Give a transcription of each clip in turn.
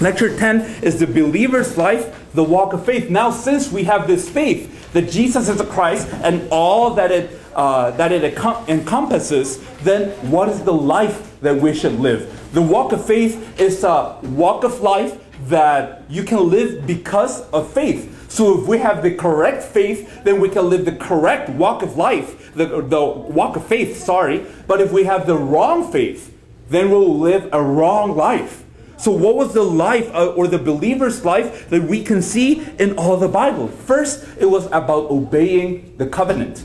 Lecture 10 is the believer's life, the walk of faith. Now, since we have this faith that Jesus is the Christ and all that it, uh, that it encompasses, then what is the life that we should live? The walk of faith is a walk of life that you can live because of faith. So if we have the correct faith, then we can live the correct walk of life, the, the walk of faith, sorry. But if we have the wrong faith, then we'll live a wrong life. So, what was the life uh, or the believer's life that we can see in all the Bible? First, it was about obeying the covenant,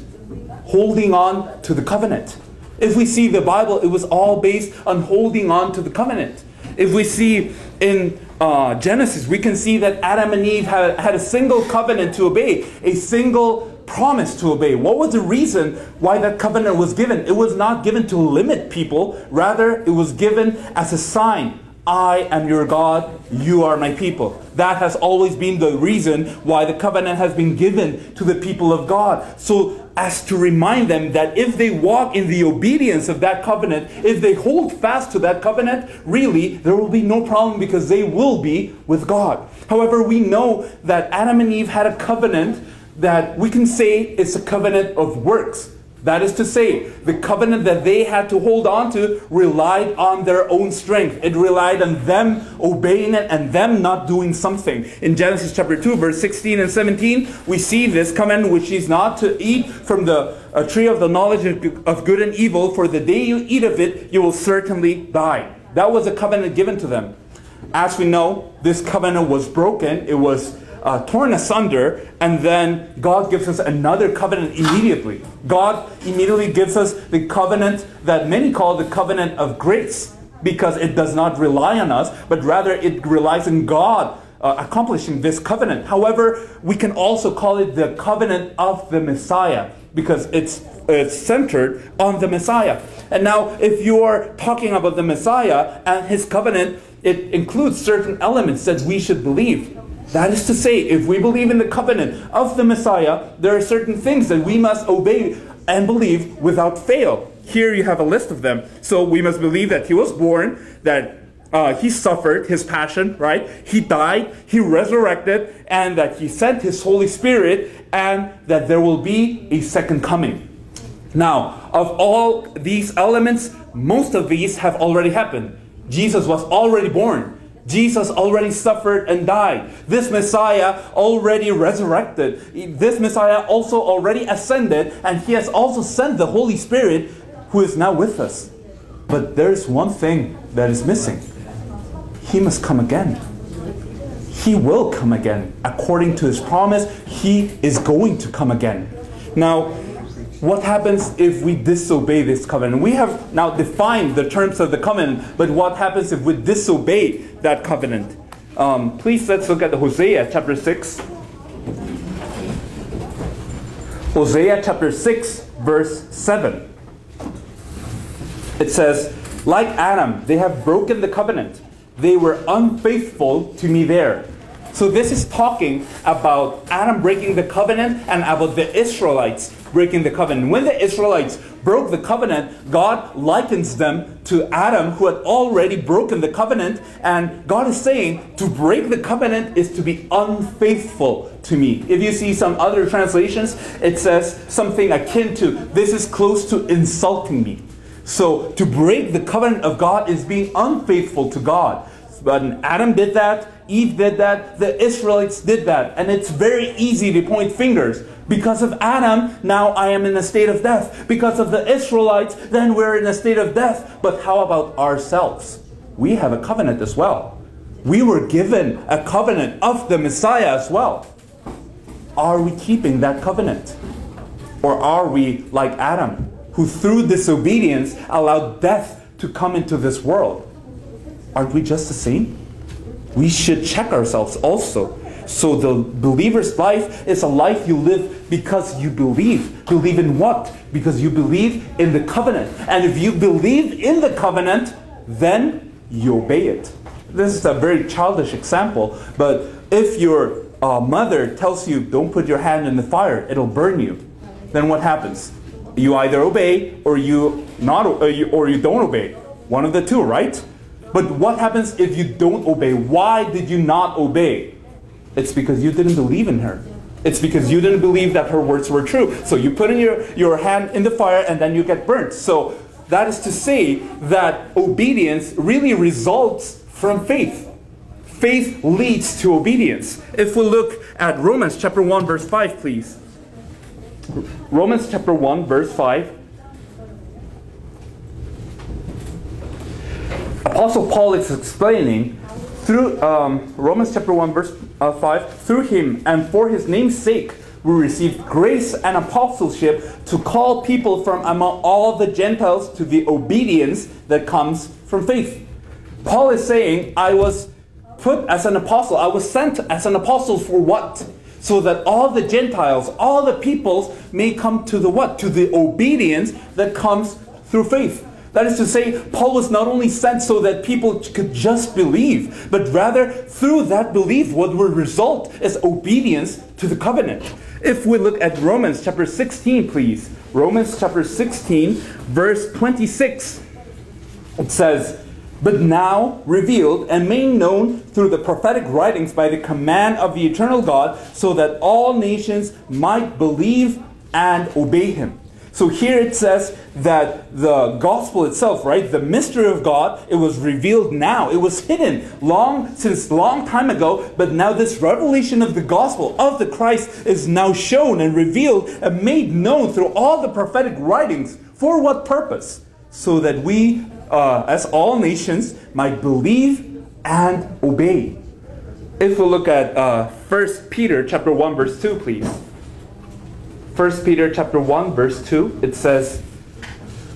holding on to the covenant. If we see the Bible, it was all based on holding on to the covenant. If we see in uh, Genesis, we can see that Adam and Eve had, had a single covenant to obey, a single promise to obey. What was the reason why that covenant was given? It was not given to limit people, rather, it was given as a sign I am your God, you are my people. That has always been the reason why the covenant has been given to the people of God. So, as to remind them that if they walk in the obedience of that covenant, if they hold fast to that covenant, really, there will be no problem because they will be with God. However, we know that Adam and Eve had a covenant that we can say is a covenant of works. That is to say, the covenant that they had to hold on to relied on their own strength. It relied on them obeying it and them not doing something. In Genesis chapter 2, verse 16 and 17, we see this command which is not to eat from the tree of the knowledge of good and evil, for the day you eat of it, you will certainly die. That was a covenant given to them. As we know, this covenant was broken. It was uh, torn asunder, and then God gives us another covenant immediately. God immediately gives us the covenant that many call the covenant of grace, because it does not rely on us, but rather it relies on God uh, accomplishing this covenant. However, we can also call it the covenant of the Messiah, because it's it's centered on the Messiah. And now, if you are talking about the Messiah and his covenant, it includes certain elements that we should believe. That is to say, if we believe in the covenant of the Messiah, there are certain things that we must obey and believe without fail. Here you have a list of them. So we must believe that he was born, that uh, he suffered his passion, right? He died, he resurrected, and that he sent his Holy Spirit, and that there will be a second coming. Now, of all these elements, most of these have already happened. Jesus was already born. Jesus already suffered and died. This Messiah already resurrected. This Messiah also already ascended, and he has also sent the Holy Spirit who is now with us. But there's one thing that is missing he must come again. He will come again. According to his promise, he is going to come again. Now, what happens if we disobey this covenant? We have now defined the terms of the covenant, but what happens if we disobey that covenant? Um, please let's look at the Hosea chapter 6. Hosea chapter 6, verse 7. It says, Like Adam, they have broken the covenant. They were unfaithful to me there. So this is talking about Adam breaking the covenant and about the Israelites breaking the covenant. When the Israelites broke the covenant, God likens them to Adam who had already broken the covenant. And God is saying to break the covenant is to be unfaithful to me. If you see some other translations, it says something akin to this is close to insulting me. So to break the covenant of God is being unfaithful to God. But Adam did that, Eve did that, the Israelites did that. And it's very easy to point fingers. Because of Adam, now I am in a state of death. Because of the Israelites, then we're in a state of death. But how about ourselves? We have a covenant as well. We were given a covenant of the Messiah as well. Are we keeping that covenant? Or are we like Adam, who through disobedience allowed death to come into this world? Aren't we just the same? We should check ourselves also. So the believer's life is a life you live because you believe. Believe in what? Because you believe in the covenant. And if you believe in the covenant, then you obey it. This is a very childish example, but if your uh, mother tells you, don't put your hand in the fire, it'll burn you, then what happens? You either obey or you not, or you, or you don't obey. One of the two, right? But what happens if you don't obey? Why did you not obey? It's because you didn't believe in her. It's because you didn't believe that her words were true. So you put in your, your hand in the fire and then you get burnt. So that is to say that obedience really results from faith. Faith leads to obedience. If we look at Romans chapter 1 verse 5 please. Romans chapter 1 verse 5 Apostle Paul is explaining through um, Romans chapter 1 verse uh, 5 through him and for his name's sake we received grace and apostleship to call people from among all the Gentiles to the obedience that comes from faith. Paul is saying, I was put as an apostle, I was sent as an apostle for what? So that all the Gentiles, all the peoples may come to the what? To the obedience that comes through faith. That is to say, Paul was not only sent so that people could just believe, but rather through that belief, what will result is obedience to the covenant. If we look at Romans chapter 16, please. Romans chapter 16, verse 26. It says, But now revealed and made known through the prophetic writings by the command of the eternal God, so that all nations might believe and obey him. So here it says that the gospel itself, right, the mystery of God, it was revealed now. It was hidden long since long time ago, but now this revelation of the gospel of the Christ is now shown and revealed and made known through all the prophetic writings. For what purpose? So that we, uh, as all nations, might believe and obey. If we look at uh, 1 Peter chapter 1 verse 2, please. 1 Peter chapter 1 verse 2 it says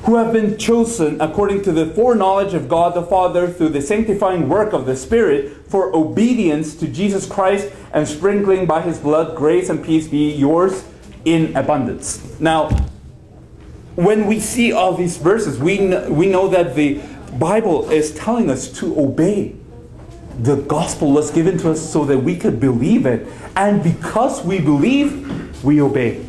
who have been chosen according to the foreknowledge of God the Father through the sanctifying work of the Spirit for obedience to Jesus Christ and sprinkling by his blood grace and peace be yours in abundance. Now when we see all these verses we we know that the Bible is telling us to obey. The gospel was given to us so that we could believe it. And because we believe we obey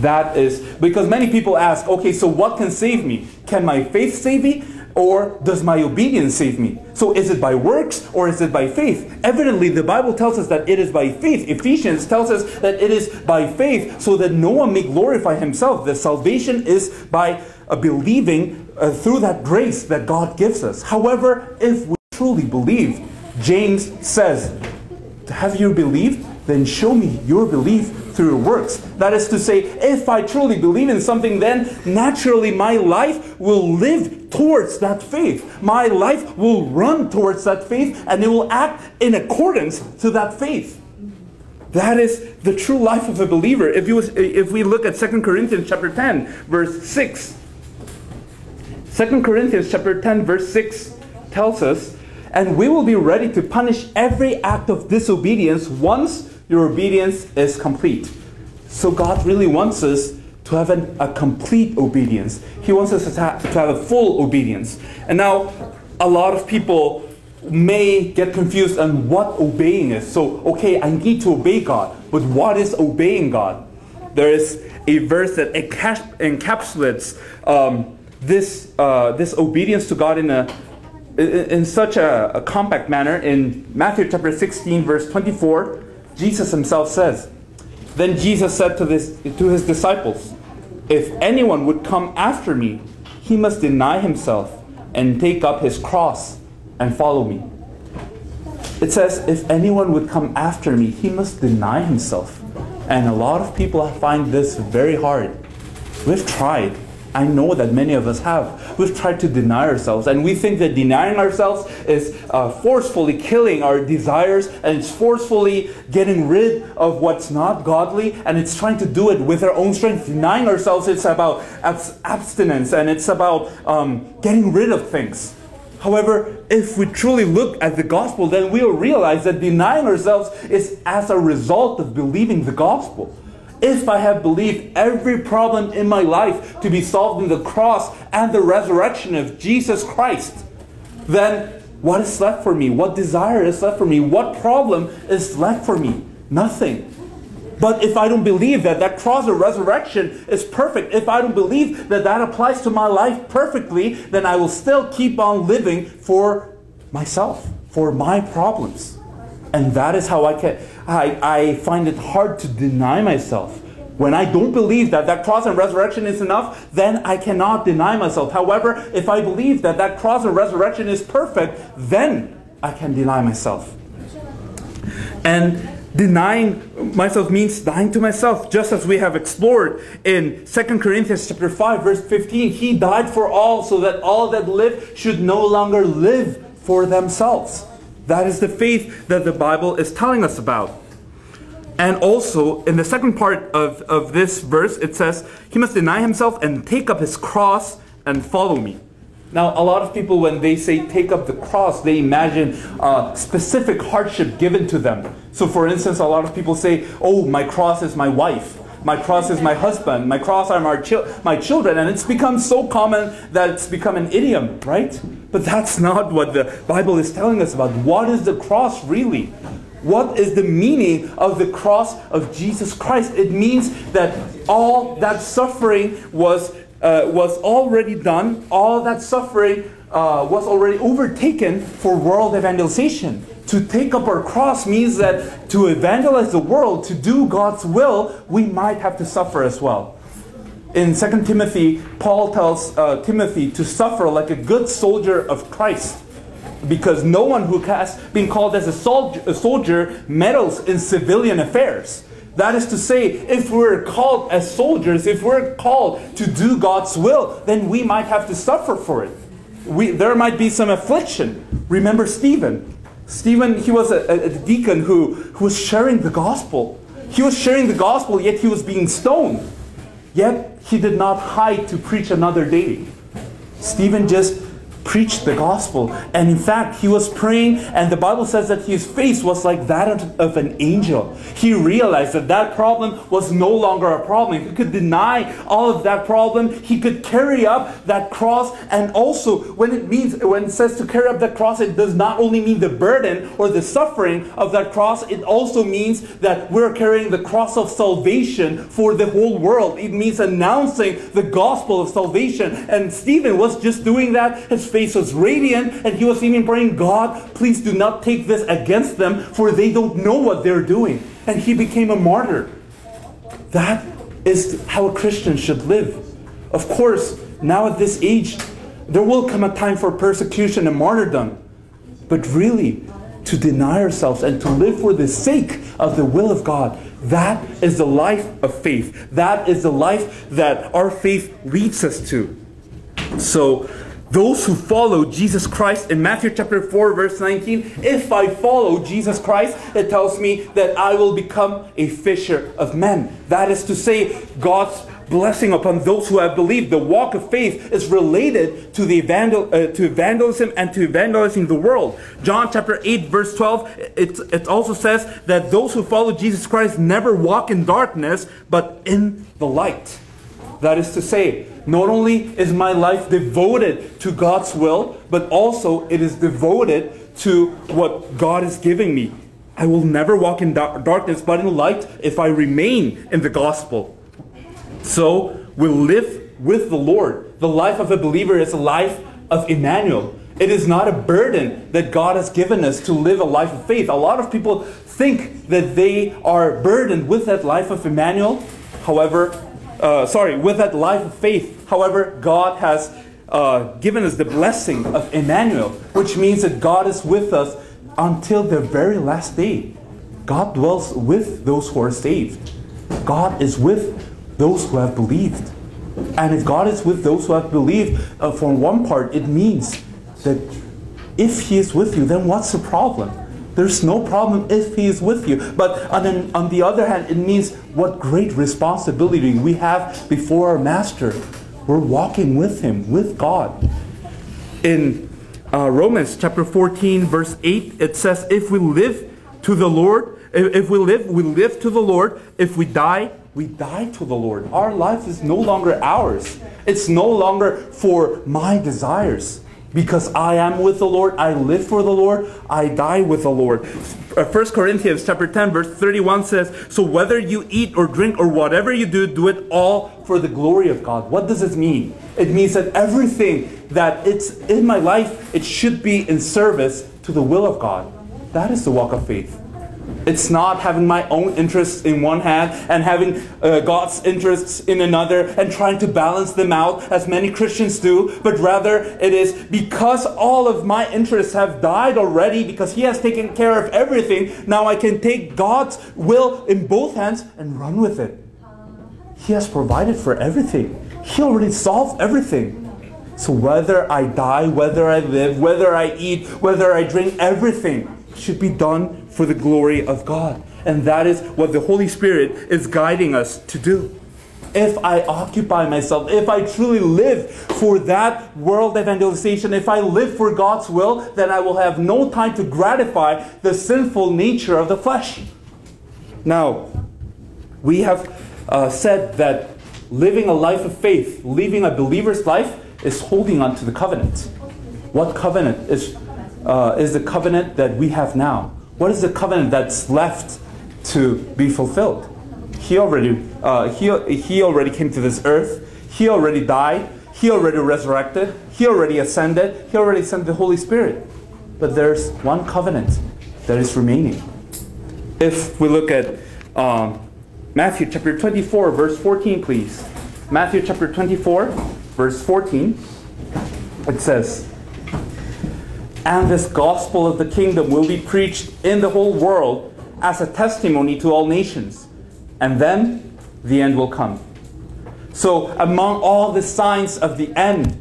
that is because many people ask, okay, so what can save me? Can my faith save me? Or does my obedience save me? So is it by works or is it by faith? Evidently, the Bible tells us that it is by faith. Ephesians tells us that it is by faith so that no one may glorify himself. The salvation is by uh, believing uh, through that grace that God gives us. However, if we truly believe, James says, Have you believed? Then show me your belief through works. That is to say, if I truly believe in something, then naturally my life will live towards that faith. My life will run towards that faith and it will act in accordance to that faith. That is the true life of a believer. If, you, if we look at 2 Corinthians chapter 10, verse 6, 2 Corinthians chapter 10, verse 6 tells us, and we will be ready to punish every act of disobedience once your obedience is complete. So God really wants us to have an, a complete obedience. He wants us to have, to have a full obedience. And now, a lot of people may get confused on what obeying is. So, okay, I need to obey God, but what is obeying God? There is a verse that encapsulates um, this, uh, this obedience to God in a in such a, a compact manner in Matthew chapter 16, verse 24 Jesus himself says. Then Jesus said to, this, to his disciples, If anyone would come after me, he must deny himself and take up his cross and follow me. It says, If anyone would come after me, he must deny himself. And a lot of people find this very hard. We've tried. I know that many of us have. We've tried to deny ourselves, and we think that denying ourselves is uh, forcefully killing our desires, and it's forcefully getting rid of what's not godly, and it's trying to do it with our own strength. Denying ourselves, it's about abs- abstinence, and it's about um, getting rid of things. However, if we truly look at the gospel, then we'll realize that denying ourselves is as a result of believing the gospel if I have believed every problem in my life to be solved in the cross and the resurrection of Jesus Christ, then what is left for me? What desire is left for me? What problem is left for me? Nothing. But if I don't believe that that cross of resurrection is perfect, if I don't believe that that applies to my life perfectly, then I will still keep on living for myself, for my problems. And that is how I can I, I find it hard to deny myself. When I don't believe that that cross and resurrection is enough, then I cannot deny myself. However, if I believe that that cross and resurrection is perfect, then I can deny myself. And denying myself means dying to myself, just as we have explored in 2 Corinthians chapter 5, verse 15. He died for all so that all that live should no longer live for themselves. That is the faith that the Bible is telling us about. And also, in the second part of, of this verse, it says, He must deny himself and take up his cross and follow me. Now, a lot of people, when they say take up the cross, they imagine a specific hardship given to them. So, for instance, a lot of people say, Oh, my cross is my wife. My cross is my husband. My cross are my, my children. And it's become so common that it's become an idiom, right? But that's not what the Bible is telling us about. What is the cross really? What is the meaning of the cross of Jesus Christ? It means that all that suffering was, uh, was already done, all that suffering uh, was already overtaken for world evangelization. To take up our cross means that to evangelize the world, to do God's will, we might have to suffer as well. In 2 Timothy, Paul tells uh, Timothy to suffer like a good soldier of Christ because no one who has been called as a soldier, a soldier meddles in civilian affairs. That is to say, if we're called as soldiers, if we're called to do God's will, then we might have to suffer for it. We, there might be some affliction. Remember Stephen. Stephen, he was a, a deacon who, who was sharing the gospel. He was sharing the gospel, yet he was being stoned. Yet he did not hide to preach another day. Stephen just preached the gospel. And in fact, he was praying, and the Bible says that his face was like that of an angel. He realized that that problem was no longer a problem. He could deny all of that problem. He could carry up that cross. And also, when it means, when it says to carry up that cross, it does not only mean the burden or the suffering of that cross, it also means that we're carrying the cross of salvation for the whole world. It means announcing the gospel of salvation. And Stephen was just doing that. His face was radiant, and he was even praying, God, please do not take this against them, for they don't know what they're doing. And he became a martyr. That is how a Christian should live. Of course, now at this age, there will come a time for persecution and martyrdom. But really, to deny ourselves and to live for the sake of the will of God, that is the life of faith. That is the life that our faith leads us to. So, those who follow Jesus Christ in Matthew chapter 4 verse 19 if I follow Jesus Christ it tells me that I will become a fisher of men. That is to say God's blessing upon those who have believed. The walk of faith is related to the evangel- uh, to evangelism and to evangelizing the world. John chapter 8 verse 12 it, it also says that those who follow Jesus Christ never walk in darkness but in the light that is to say not only is my life devoted to God's will, but also it is devoted to what God is giving me. I will never walk in darkness, but in light if I remain in the gospel. So we live with the Lord. The life of a believer is a life of Emmanuel. It is not a burden that God has given us to live a life of faith. A lot of people think that they are burdened with that life of Emmanuel. However, uh, sorry, with that life of faith. However, God has uh, given us the blessing of Emmanuel, which means that God is with us until the very last day. God dwells with those who are saved. God is with those who have believed. And if God is with those who have believed, uh, for one part, it means that if He is with you, then what's the problem? There's no problem if He is with you. But on, on the other hand, it means what great responsibility we have before our Master. We're walking with Him, with God. In uh, Romans chapter 14, verse 8, it says, If we live to the Lord, if we live, we live to the Lord. If we die, we die to the Lord. Our life is no longer ours. It's no longer for my desires. Because I am with the Lord, I live for the Lord, I die with the Lord. Uh, 1 Corinthians chapter 10 verse 31 says, "So whether you eat or drink or whatever you do, do it all for the glory of God." What does this mean? It means that everything that it's in my life, it should be in service to the will of God. That is the walk of faith. It's not having my own interests in one hand and having uh, God's interests in another and trying to balance them out as many Christians do, but rather it is because all of my interests have died already, because He has taken care of everything, now I can take God's will in both hands and run with it. He has provided for everything, He already solved everything. So whether I die, whether I live, whether I eat, whether I drink, everything should be done for the glory of God. And that is what the Holy Spirit is guiding us to do. If I occupy myself, if I truly live for that world evangelization, if I live for God's will, then I will have no time to gratify the sinful nature of the flesh. Now, we have uh, said that living a life of faith, living a believer's life, is holding on to the covenant. What covenant is uh, is the covenant that we have now? What is the covenant that's left to be fulfilled? He already, uh, he, he already came to this earth. He already died. He already resurrected. He already ascended. He already sent the Holy Spirit. But there's one covenant that is remaining. If we look at um, Matthew chapter 24, verse 14, please. Matthew chapter 24, verse 14, it says, and this gospel of the kingdom will be preached in the whole world as a testimony to all nations. And then the end will come. So, among all the signs of the end,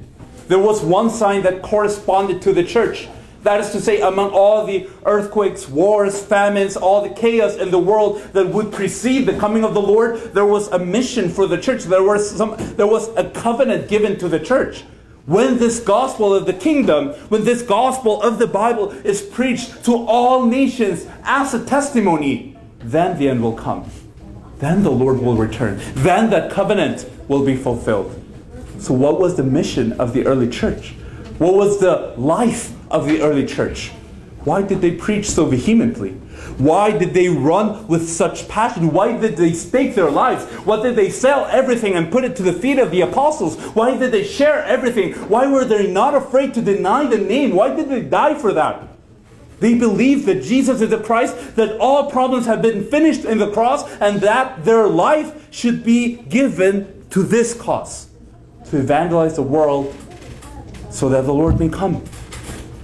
there was one sign that corresponded to the church. That is to say, among all the earthquakes, wars, famines, all the chaos in the world that would precede the coming of the Lord, there was a mission for the church. There was, some, there was a covenant given to the church. When this gospel of the kingdom, when this gospel of the Bible is preached to all nations as a testimony, then the end will come. Then the Lord will return. Then that covenant will be fulfilled. So, what was the mission of the early church? What was the life of the early church? Why did they preach so vehemently? Why did they run with such passion? Why did they stake their lives? Why did they sell everything and put it to the feet of the apostles? Why did they share everything? Why were they not afraid to deny the name? Why did they die for that? They believed that Jesus is the Christ, that all problems have been finished in the cross, and that their life should be given to this cause to evangelize the world so that the Lord may come.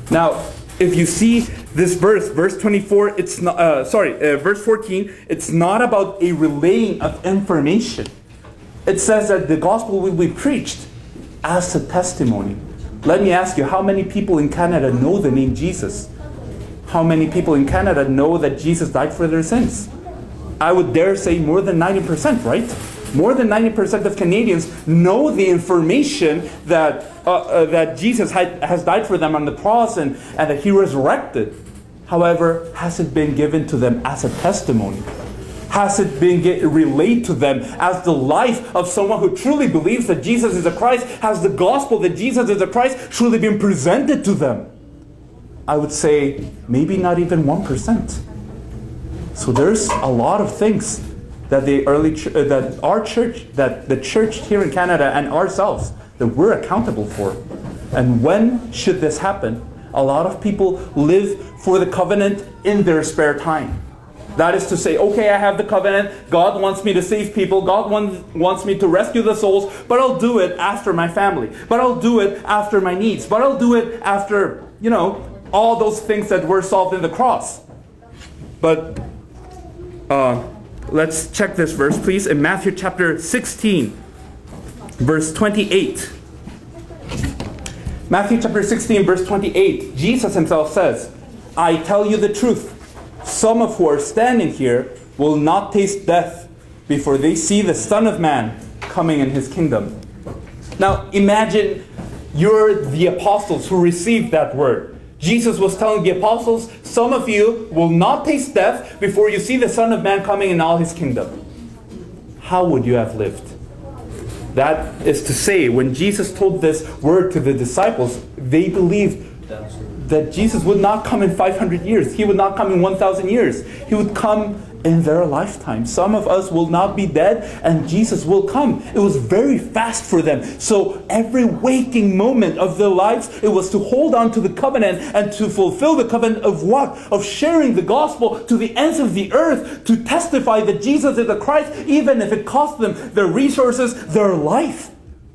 Now, if you see this verse, verse 24, it's not, uh, sorry, uh, verse 14, it's not about a relaying of information. It says that the gospel will be preached as a testimony. Let me ask you, how many people in Canada know the name Jesus? How many people in Canada know that Jesus died for their sins? I would dare say more than 90%, right? More than 90% of Canadians know the information that, uh, uh, that Jesus had, has died for them on the cross and, and that he resurrected. However, has it been given to them as a testimony? Has it been get, relayed to them as the life of someone who truly believes that Jesus is the Christ? Has the gospel that Jesus is the Christ truly been presented to them? I would say maybe not even 1%. So there's a lot of things that the early ch- uh, that our church, that the church here in Canada and ourselves, that we're accountable for. And when should this happen? A lot of people live for the covenant in their spare time. That is to say, okay, I have the covenant. God wants me to save people. God want, wants me to rescue the souls, but I'll do it after my family. But I'll do it after my needs. But I'll do it after, you know, all those things that were solved in the cross. But uh, let's check this verse, please, in Matthew chapter 16, verse 28. Matthew chapter 16, verse 28, Jesus himself says, I tell you the truth. Some of who are standing here will not taste death before they see the Son of Man coming in his kingdom. Now imagine you're the apostles who received that word. Jesus was telling the apostles, Some of you will not taste death before you see the Son of Man coming in all his kingdom. How would you have lived? That is to say, when Jesus told this word to the disciples, they believed that Jesus would not come in 500 years. He would not come in 1,000 years. He would come in their lifetime. Some of us will not be dead and Jesus will come. It was very fast for them. So every waking moment of their lives, it was to hold on to the covenant and to fulfill the covenant of what? Of sharing the gospel to the ends of the earth, to testify that Jesus is the Christ, even if it cost them their resources, their life.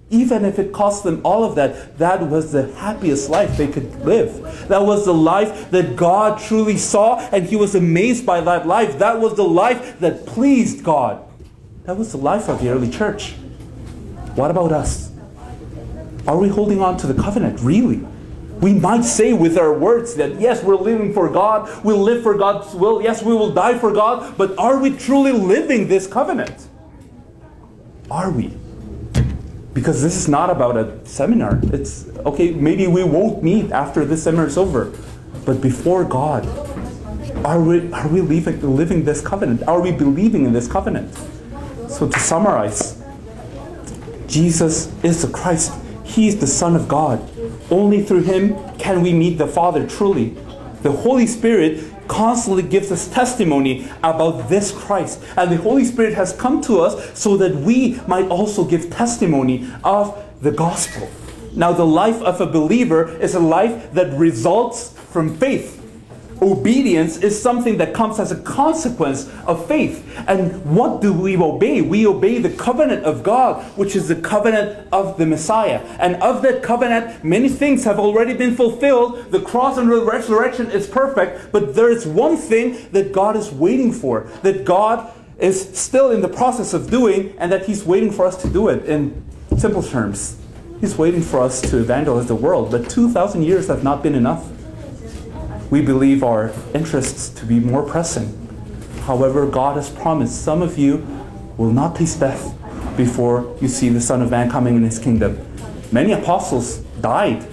Even if it cost them all of that, that was the happiest life they could live. That was the life that God truly saw, and He was amazed by that life. That was the life that pleased God. That was the life of the early church. What about us? Are we holding on to the covenant, really? We might say with our words that yes, we're living for God, we'll live for God's will, yes, we will die for God, but are we truly living this covenant? Are we? Because this is not about a seminar. It's okay, maybe we won't meet after this seminar is over, but before God, are we, are we living, living this covenant? Are we believing in this covenant? So, to summarize, Jesus is the Christ, He is the Son of God. Only through Him can we meet the Father truly. The Holy Spirit constantly gives us testimony about this Christ. And the Holy Spirit has come to us so that we might also give testimony of the gospel. Now, the life of a believer is a life that results from faith. Obedience is something that comes as a consequence of faith. And what do we obey? We obey the covenant of God, which is the covenant of the Messiah. And of that covenant, many things have already been fulfilled. The cross and the resurrection is perfect, but there is one thing that God is waiting for, that God is still in the process of doing, and that He's waiting for us to do it. In simple terms, He's waiting for us to evangelize the world, but 2,000 years have not been enough we believe our interests to be more pressing. However, God has promised some of you will not taste death before you see the Son of Man coming in his kingdom. Many apostles died.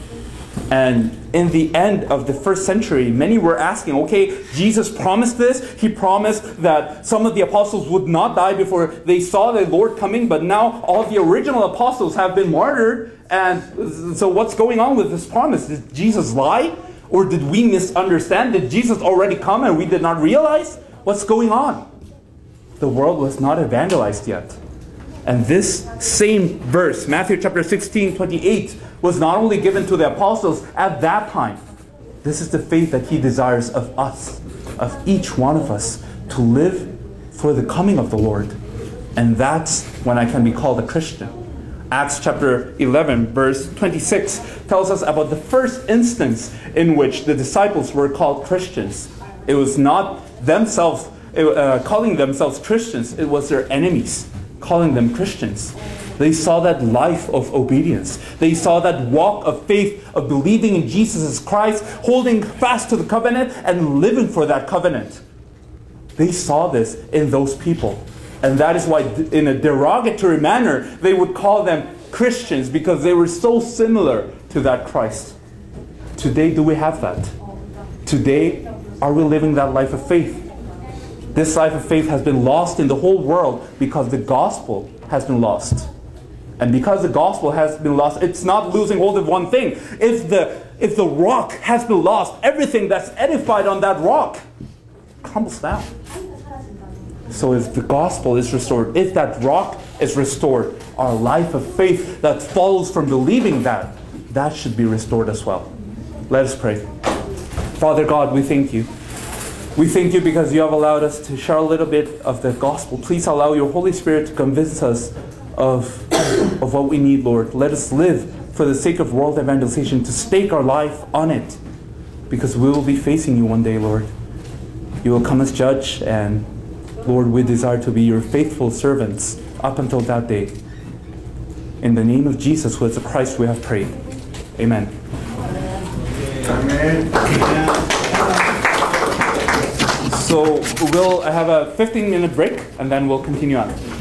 And in the end of the first century, many were asking, okay, Jesus promised this. He promised that some of the apostles would not die before they saw the Lord coming, but now all the original apostles have been martyred. And so, what's going on with this promise? Did Jesus lie? Or did we misunderstand? Did Jesus already come and we did not realize? What's going on? The world was not evangelized yet. And this same verse, Matthew chapter 16, 28, was not only given to the apostles at that time. This is the faith that he desires of us, of each one of us, to live for the coming of the Lord. And that's when I can be called a Christian. Acts chapter 11, verse 26, tells us about the first instance in which the disciples were called Christians. It was not themselves uh, calling themselves Christians, it was their enemies calling them Christians. They saw that life of obedience. They saw that walk of faith, of believing in Jesus Christ, holding fast to the covenant, and living for that covenant. They saw this in those people. And that is why, in a derogatory manner, they would call them Christians because they were so similar to that Christ. Today, do we have that? Today, are we living that life of faith? This life of faith has been lost in the whole world because the gospel has been lost. And because the gospel has been lost, it's not losing hold of one thing. If the, if the rock has been lost, everything that's edified on that rock crumbles down. So if the gospel is restored, if that rock is restored, our life of faith that follows from believing that, that should be restored as well. Let us pray. Father God, we thank you. We thank you because you have allowed us to share a little bit of the gospel. Please allow your Holy Spirit to convince us of, of what we need, Lord. Let us live for the sake of world evangelization, to stake our life on it, because we will be facing you one day, Lord. You will come as judge and Lord, we desire to be your faithful servants up until that day. In the name of Jesus, who is the Christ, we have prayed. Amen. Amen. So we'll have a 15 minute break and then we'll continue on.